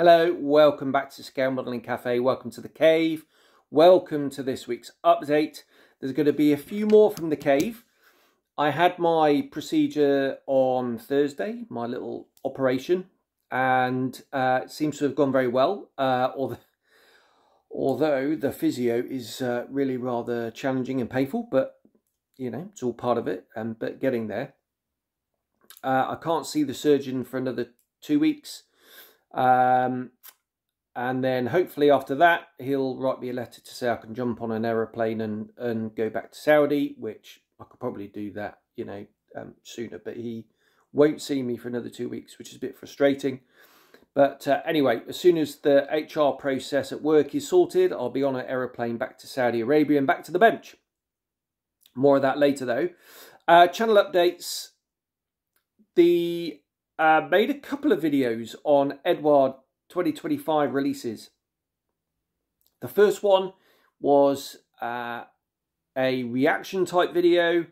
Hello, welcome back to Scale Modelling Cafe. Welcome to the cave. Welcome to this week's update. There's going to be a few more from the cave. I had my procedure on Thursday, my little operation, and uh, it seems to have gone very well. Uh, although, although the physio is uh, really rather challenging and painful, but you know, it's all part of it, and but getting there. Uh, I can't see the surgeon for another two weeks um, and then hopefully after that, he'll write me a letter to say I can jump on an aeroplane and, and go back to Saudi, which I could probably do that, you know, um, sooner. But he won't see me for another two weeks, which is a bit frustrating. But uh, anyway, as soon as the HR process at work is sorted, I'll be on an aeroplane back to Saudi Arabia and back to the bench. More of that later, though. Uh, channel updates. The uh, made a couple of videos on Eduard 2025 releases. The first one was uh, a reaction type video,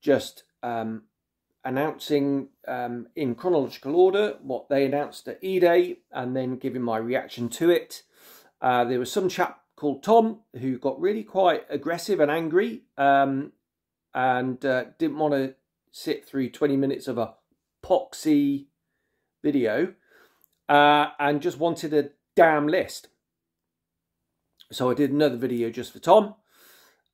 just um, announcing um, in chronological order what they announced at E-Day and then giving my reaction to it. Uh, there was some chap called Tom who got really quite aggressive and angry um, and uh, didn't want to sit through 20 minutes of a poxy video uh, and just wanted a damn list. So I did another video just for Tom.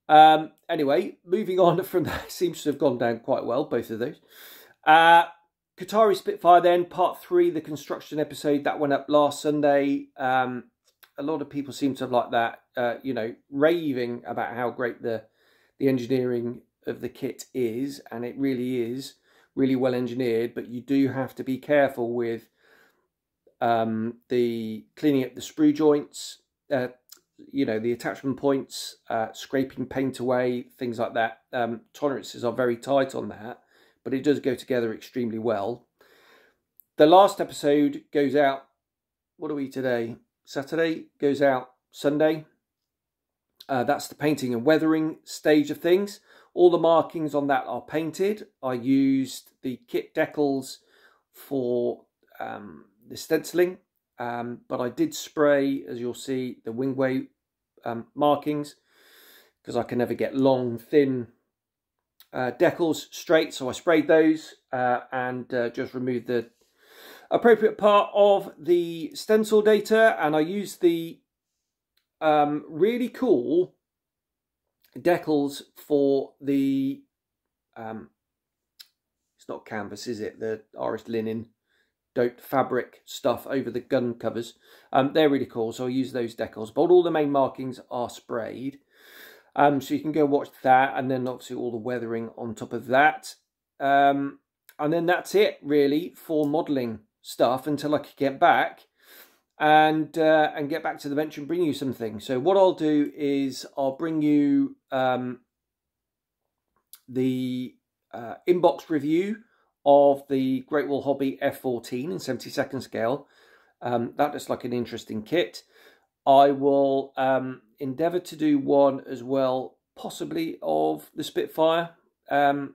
Um, anyway, moving on from that, seems to have gone down quite well, both of those. Uh, Kotare Spitfire then, part three, the construction episode, that went up last Sunday. Um, a lot of people seem to have liked that, uh, you know, raving about how great the, the engineering of the kit is, and it really is really well engineered, but you do have to be careful with um, the cleaning up the sprue joints, uh, you know, the attachment points, uh, scraping paint away, things like that. Um, tolerances are very tight on that, but it does go together extremely well. The last episode goes out, what are we today? Saturday, goes out Sunday. Uh, that's the painting and weathering stage of things. All the markings on that are painted. I used the kit decals for um, the stenciling, um, but I did spray, as you'll see, the wingway um, markings because I can never get long, thin uh, decals straight. So I sprayed those uh, and uh, just removed the appropriate part of the stencil data and I used the um, really cool decals for the um, it's not canvas is it? The RS linen doped fabric stuff over the gun covers. Um, they're really cool so I'll use those decals but all the main markings are sprayed. Um, so you can go watch that and then obviously all the weathering on top of that. Um, and then that's it really for modelling stuff until I could get back and uh, and get back to the bench and bring you something. So what I'll do is I'll bring you um, the uh, inbox review of the Great Wall Hobby F14 in 72nd scale. Um, that looks like an interesting kit. I will um, endeavour to do one as well, possibly of the Spitfire, um,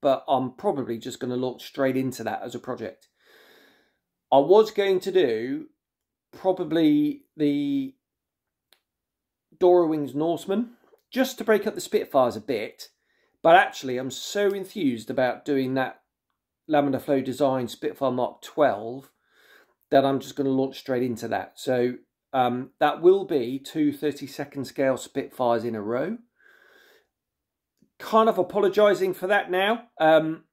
but I'm probably just going to launch straight into that as a project. I was going to do probably the Dora Wings Norseman, just to break up the Spitfires a bit. But actually, I'm so enthused about doing that Laminar Flow Design Spitfire Mark 12 that I'm just going to launch straight into that. So um, that will be two 32nd scale Spitfires in a row. Kind of apologising for that now. Um,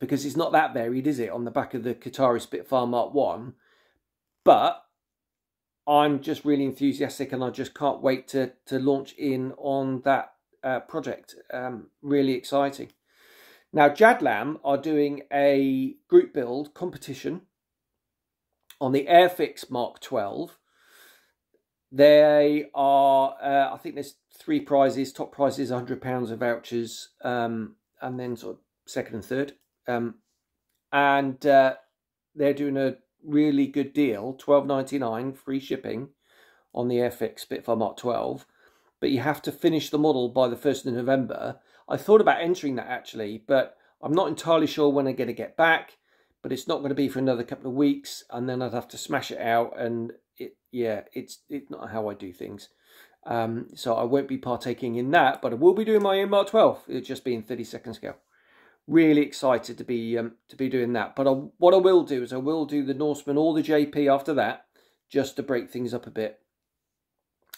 because it's not that varied, is it, on the back of the Kotare Spitfire Mark 1. But I'm just really enthusiastic and I just can't wait to, to launch in on that uh, project. Um, really exciting. Now, Jadlam are doing a group build competition on the Airfix Mark 12. They are, uh, I think there's three prizes. Top prize is £100 of vouchers, um, and then sort of second and third. Um, and uh, they're doing a really good deal, twelve ninety nine free shipping on the Airfix Spitfire Mark 12, but you have to finish the model by the 1st of November. I thought about entering that actually, but I'm not entirely sure when I'm going to get back but it's not going to be for another couple of weeks, and then I'd have to smash it out, and it yeah, it's it's not how I do things. Um, so I won't be partaking in that, but I will be doing my own Mark 12. It'll just being in 30 second scale. Really excited to be um, to be doing that. But I, what I will do is I will do the Norseman or the JP after that, just to break things up a bit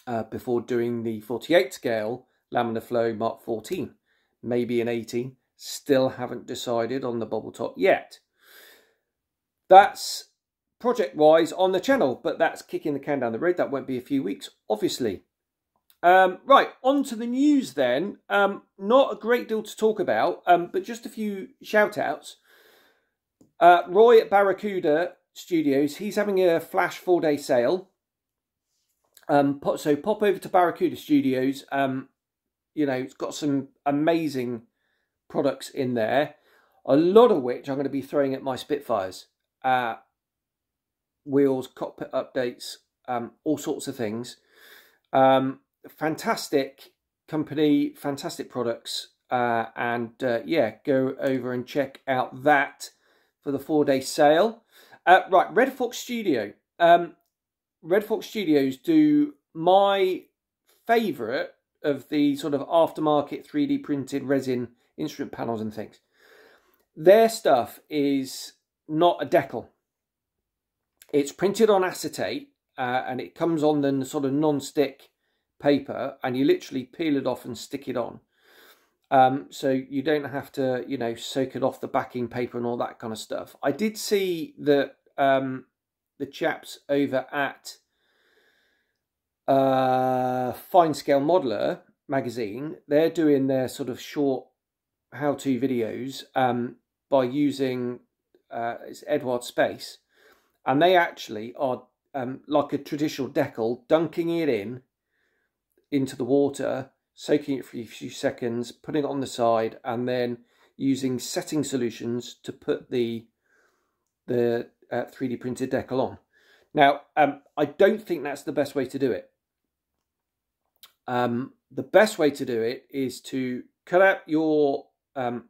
uh, before doing the 48 scale laminar flow Mark 14, maybe an 18. Still haven't decided on the bubble top yet. That's project wise on the channel, but that's kicking the can down the road. That won't be a few weeks, obviously. Um, right, on to the news then. Um, not a great deal to talk about, um, but just a few shout outs. Uh, Roy at Barracuda Studios, he's having a flash four day sale. Um, so pop over to Barracuda Studios. Um, you know, it's got some amazing products in there, a lot of which I'm going to be throwing at my Spitfires. Uh, wheels, cockpit updates, um, all sorts of things. Um, fantastic company, fantastic products. Uh, and uh, yeah, go over and check out that for the four day sale. Uh, right, Red Fox Studio. Um, Red Fox Studios do my favourite of the sort of aftermarket 3D printed resin instrument panels and things. Their stuff is not a decal. It's printed on acetate uh, and it comes on the sort of non-stick paper and you literally peel it off and stick it on. Um, so you don't have to, you know, soak it off the backing paper and all that kind of stuff. I did see that um, the chaps over at uh, Fine Scale Modeler magazine, they're doing their sort of short how-to videos um, by using uh, it's Eduard Space, and they actually are um, like a traditional decal, dunking it in into the water, soaking it for a few seconds, putting it on the side, and then using setting solutions to put the the uh, 3D printed decal on. Now, um, I don't think that's the best way to do it. Um, the best way to do it is to cut out your um,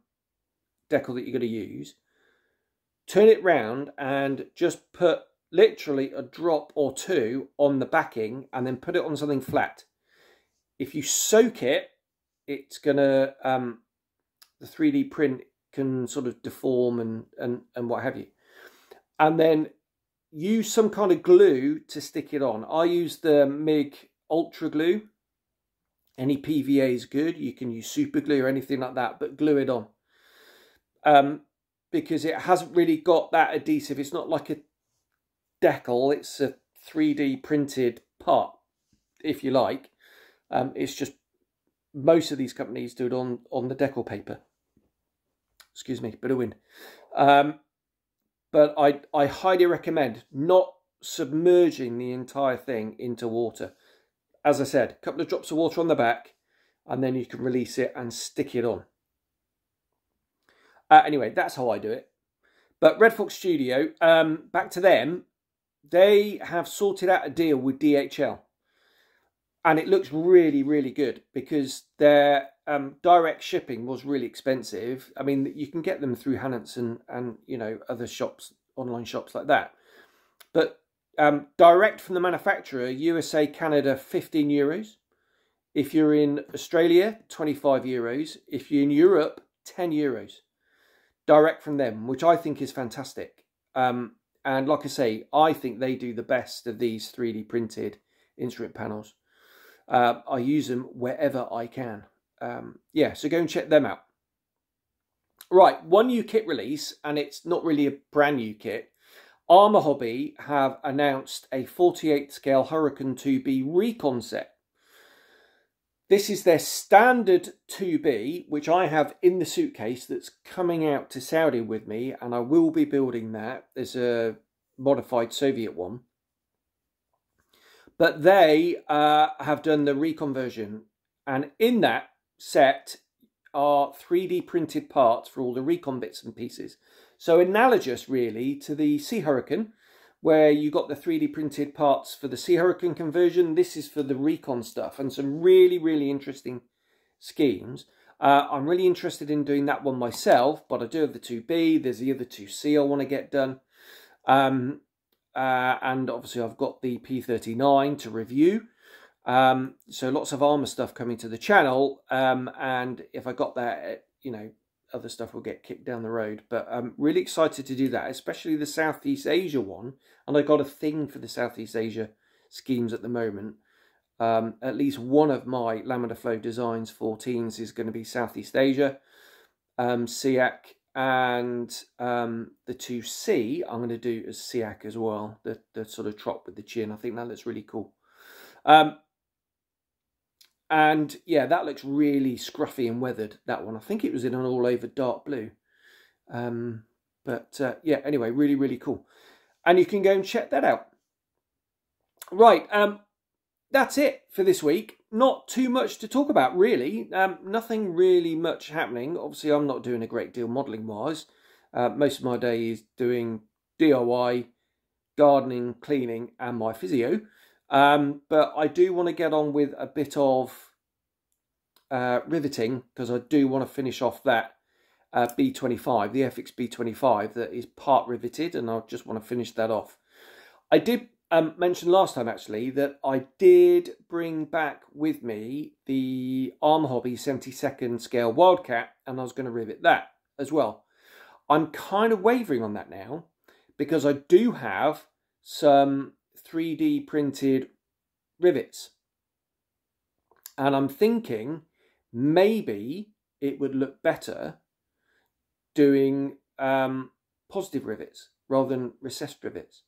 decal that you're going to use, turn it round and just put literally a drop or two on the backing and then put it on something flat if you soak it, it's gonna um, the 3D print can sort of deform and and and what have you, and then use some kind of glue to stick it on. I use the MIG Ultra Glue. Any PVA is good. You can use super glue or anything like that, but glue it on. Um, because it hasn't really got that adhesive. It's not like a decal. It's a 3D printed part, if you like. Um, it's just most of these companies do it on, on the decal paper. Excuse me, bit of wind. Um, but I, I highly recommend not submerging the entire thing into water. As I said, a couple of drops of water on the back, and then you can release it and stick it on. Uh, anyway, that's how I do it. But Red Fox Studio, um, back to them, they have sorted out a deal with DHL and it looks really really good because their um, direct shipping was really expensive. I mean, you can get them through Hannants and you know other shops, online shops like that, but um, direct from the manufacturer, USA, Canada, fifteen euros. If you're in Australia, twenty five euros. If you're in Europe, ten euros. Direct from them, which I think is fantastic. Um, and like I say, I think they do the best of these 3D printed instrument panels. Uh, I use them wherever I can. Um, yeah, so go and check them out. Right, one new kit release, and it's not really a brand new kit. Arma Hobby have announced a 48 scale Hurricane 2B recon set. This is their standard 2B, which I have in the suitcase that's coming out to Saudi with me, and I will be building that. There's a modified Soviet one. But they uh, have done the reconversion. And in that set are 3D printed parts for all the recon bits and pieces. So analogous really to the Sea Hurricane, where you got the 3D printed parts for the Sea Hurricane conversion. This is for the recon stuff and some really, really interesting schemes. Uh, I'm really interested in doing that one myself, but I do have the 2B. There's the other 2C I want to get done. Um, uh, and obviously I've got the P39 to review. Um, so lots of Arma stuff coming to the channel. Um, and if I got that, you know, other stuff will get kicked down the road. But I'm really excited to do that, especially the Southeast Asia one. And I got a thing for the Southeast Asia schemes at the moment. Um, at least one of my Laminar Flow Designs 14s is going to be Southeast Asia. Um, SEAC and um, the 2C I'm going to do as SEAC as well. The, the sort of trop with the chin. I think that looks really cool. Um, and yeah, that looks really scruffy and weathered, that one. I think it was in an all over dark blue. Um, but uh, yeah, anyway, really, really cool. And you can go and check that out. Right, um, that's it for this week. Not too much to talk about, really. Um, nothing really much happening. Obviously, I'm not doing a great deal modelling wise. Uh, most of my day is doing DIY, gardening, cleaning, and my physio. Um, but I do want to get on with a bit of uh, riveting because I do want to finish off that uh, B25, the FX B25 that is part riveted and I just want to finish that off. I did um, mention last time actually that I did bring back with me the Arma Hobby 72nd scale Wildcat and I was going to rivet that as well. I'm kind of wavering on that now because I do have some 3D printed rivets. And I'm thinking maybe it would look better doing um, positive rivets rather than recessed rivets.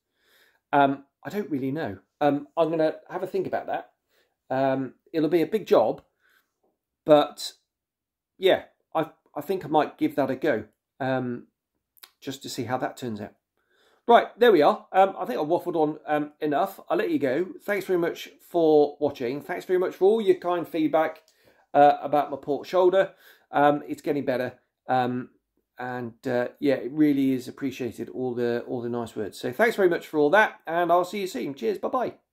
Um, I don't really know. Um, I'm going to have a think about that. Um, it'll be a big job, but yeah, I I think I might give that a go um, just to see how that turns out. Right, there we are. Um, I think I waffled on um, enough. I'll let you go. Thanks very much for watching. Thanks very much for all your kind feedback uh, about my port shoulder. Um, it's getting better. Um, and uh, yeah, it really is appreciated, all the, all the nice words. So thanks very much for all that, and I'll see you soon. Cheers, bye-bye.